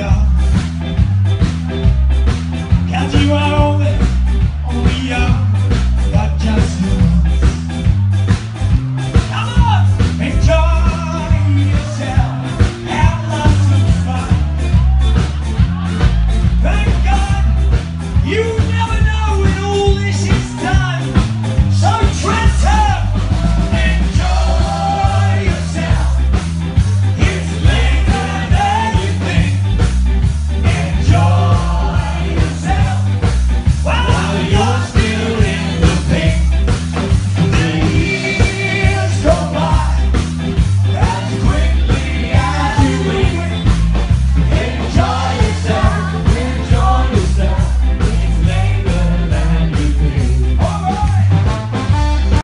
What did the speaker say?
Yeah.